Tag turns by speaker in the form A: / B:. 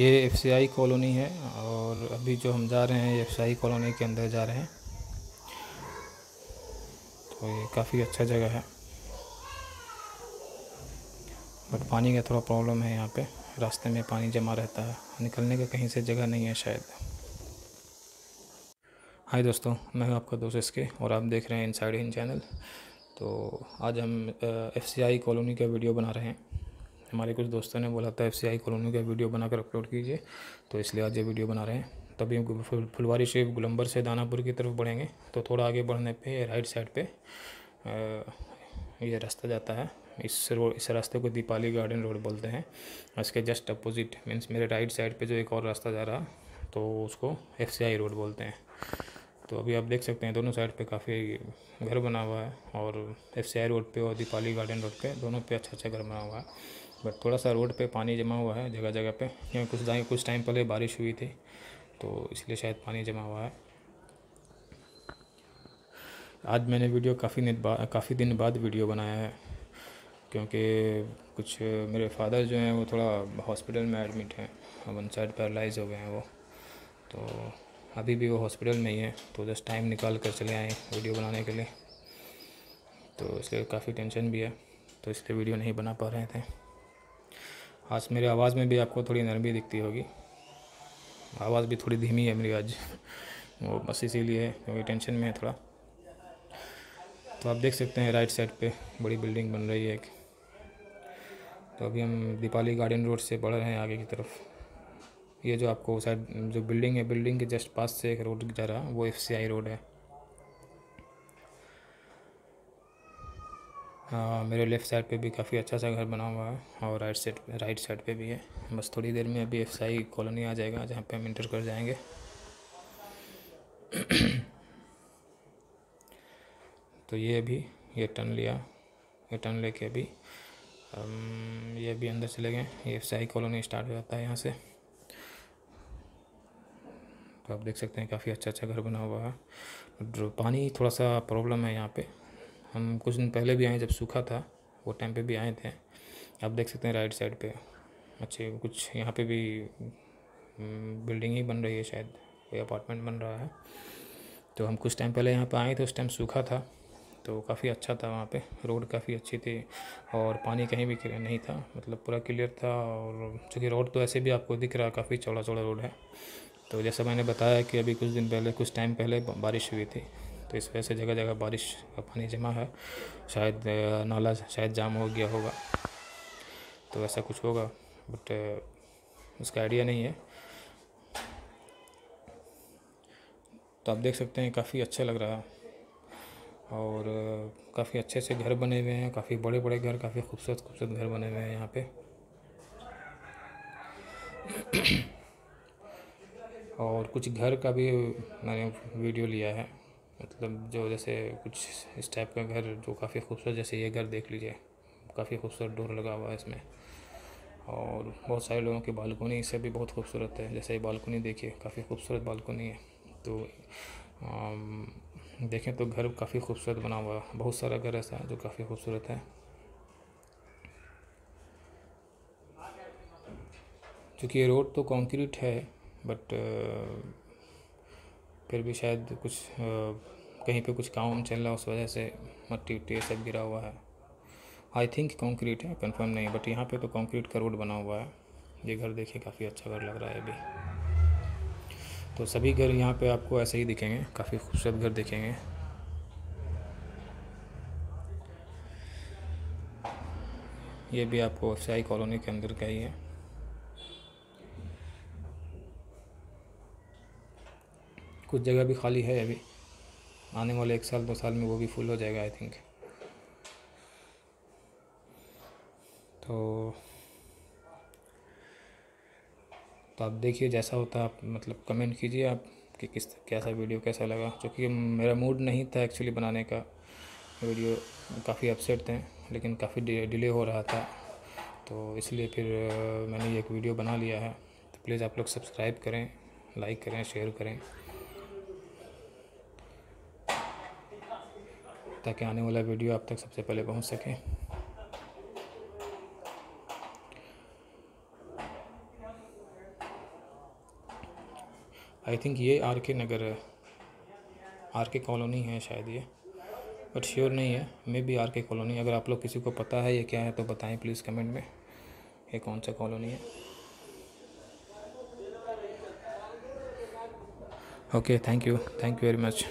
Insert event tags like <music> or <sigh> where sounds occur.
A: ये FCI colony है और अभी जो हम जा रहे हैं एफसीआई कॉलोनी के अंदर जा रहे हैं। तो ये काफ़ी अच्छा जगह है। बट पानी का थोड़ा प्रॉब्लम है यहाँ पे। रास्ते में पानी जमा रहता है। निकलने का कहीं से जगह नहीं है शायद। हाय दोस्तों, मैं हूँ आपका दोस्त इसके और आप देख रहे हैं इनसाइड इन चैनल तो आज हम एफ़ कॉलोनी का वीडियो बना रहे हैं। हमारे कुछ दोस्तों ने बोला था एफ़ सी आई कॉलोनी का वीडियो बनाकर अपलोड कीजिए। तो इसलिए आज ये वीडियो बना रहे हैं। तभी फुलवारी शरीफ गुलंबर से दानापुर की तरफ़ बढ़ेंगे। तो थोड़ा आगे बढ़ने पे राइट साइड पे ये रास्ता जाता है। इस रोड, इस रास्ते को दीपाली गार्डन रोड बोलते हैं। इसके जस्ट अपोजिट मीन्स मेरे राइट साइड पे जो एक और रास्ता जा रहा तो उसको एफसीआई रोड बोलते हैं। तो अभी आप देख सकते हैं, दोनों साइड पे काफ़ी घर बना हुआ है और एफसीआई रोड पे और दीपाली गार्डन रोड पे दोनों पे अच्छा अच्छा घर बना हुआ है। बट थोड़ा सा रोड पे पानी जमा हुआ है जगह जगह पे। क्योंकि कुछ दाएँ कुछ टाइम पहले बारिश हुई थी तो इसलिए शायद पानी जमा हुआ है। आज मैंने वीडियो काफ़ी दिन बाद, काफ़ी दिन बाद वीडियो बनाया है, क्योंकि कुछ मेरे फादर जो हैं वो थोड़ा हॉस्पिटल में एडमिट हैं वन साइड पैरलाइज हो गए हैं वो। तो अभी भी वो हॉस्पिटल में ही है तो जस्ट टाइम निकाल कर चले आए वीडियो बनाने के लिए। तो इसलिए काफ़ी टेंशन भी है तो इसलिए वीडियो नहीं बना पा रहे थे। आज मेरी आवाज़ में भी आपको थोड़ी नरमी दिखती होगी। आवाज़ भी थोड़ी धीमी है मेरी आज। वो बस इसीलिए है क्योंकि टेंशन में है थोड़ा। तो आप देख सकते हैं राइट साइड पे बड़ी बिल्डिंग बन रही है एक। तो अभी हम दीपाली गार्डन रोड से बढ़ रहे हैं आगे की तरफ़। ये जो आपको साइड जो बिल्डिंग है, बिल्डिंग के जस्ट पास से एक रोड जा रहा है वो एफसीआई रोड है। मेरे लेफ़्ट साइड पे भी काफ़ी अच्छा सा घर बना हुआ है और राइट साइड राइट साइड पे भी है। बस थोड़ी देर में अभी एफ़ कॉलोनी आ जाएगा, जहाँ पे हम इंटर कर जाएँगे। <clears throat> तो ये अभी, ये टर्न लिया ये टर्न लेके अभी ये अभी अंदर चले गए। ये एफ़ कॉलोनी स्टार्ट हो जाता है यहाँ से। तो आप देख सकते हैं, काफ़ी अच्छा अच्छा घर बना हुआ है। पानी थोड़ा सा प्रॉब्लम है यहाँ पे। हम कुछ दिन पहले भी आए जब सूखा था, वो टाइम पे भी आए थे। आप देख सकते हैं राइट साइड पे। अच्छे, कुछ यहाँ पे भी बिल्डिंग ही बन रही है शायद, कोई अपार्टमेंट बन रहा है। तो हम कुछ टाइम पहले यहाँ पे आए थे, उस टाइम सूखा था। तो काफ़ी अच्छा था वहाँ पे। रोड काफ़ी अच्छी थी और पानी कहीं भी नहीं था। मतलब पूरा क्लियर था और चूँकि रोड तो ऐसे भी आपको दिख रहा है, काफ़ी चौड़ा चौड़ा रोड है। तो जैसा मैंने बताया कि अभी कुछ दिन पहले, कुछ टाइम पहले बारिश हुई थी। तो इस वजह से जगह जगह बारिश का पानी जमा है। शायद नाला शायद जाम हो गया होगा। तो ऐसा कुछ होगा बट उसका आइडिया नहीं है। तो आप देख सकते हैं, काफ़ी अच्छा लग रहा है। और काफ़ी अच्छे से घर बने हुए हैं, काफ़ी बड़े बड़े घर, काफ़ी खूबसूरत खूबसूरत घर बने हुए हैं यहाँ पे। और कुछ घर का भी मैंने वीडियो लिया है। मतलब जो जैसे कुछ इस टाइप का घर जो काफ़ी खूबसूरत, जैसे ये घर देख लीजिए, काफ़ी खूबसूरत डोर लगा हुआ है इसमें। और बहुत सारे लोगों की बालकोनी इससे भी बहुत खूबसूरत है। जैसे ये बालकोनी देखिए, काफ़ी खूबसूरत बालकोनी है। तो देखें तो घर काफ़ी खूबसूरत बना हुआ है। बहुत सारा घर ऐसा है जो काफ़ी खूबसूरत है। क्योंकि ये रोड तो कंक्रीट है, बट फिर भी शायद कुछ कहीं पे कुछ काम चल रहा है, उस वजह से मट्टी उट्टी सब गिरा हुआ है। आई थिंक कंक्रीट है कंफर्म नहीं बट यहाँ पे तो कंक्रीट का रोड बना हुआ है। ये घर देखिए काफ़ी अच्छा घर लग रहा है अभी। तो सभी घर यहाँ पे आपको ऐसे ही दिखेंगे, काफ़ी खूबसूरत घर दिखेंगे। ये भी आपको एफ़ कॉलोनी के अंदर का ही है। कुछ जगह भी खाली है अभी। आने वाले एक साल, दो साल में वो भी फुल हो जाएगा आई थिंक तो तो आप देखिए, जैसा होता आप मतलब कमेंट कीजिए आप कि किस, कैसा वीडियो कैसा लगा। क्योंकि मेरा मूड नहीं था एक्चुअली बनाने का। वीडियो काफ़ी अपसेट थे, लेकिन काफ़ी डिले हो रहा था। तो इसलिए फिर, मैंने ये एक वीडियो बना लिया है। तो प्लीज़ आप लोग सब्सक्राइब करें लाइक करें शेयर करें। ताकि आने वाला वीडियो आप तक सबसे पहले पहुँच सके। आई थिंक ये आर के नगर है। आर के कॉलोनी है शायद ये बट श्योर नहीं है। Maybe R K colony. अगर आप लोग किसी को पता है ये क्या है तो बताएँ प्लीज़ कमेंट में, ये कौन सा कॉलोनी है। Okay thank you thank you very much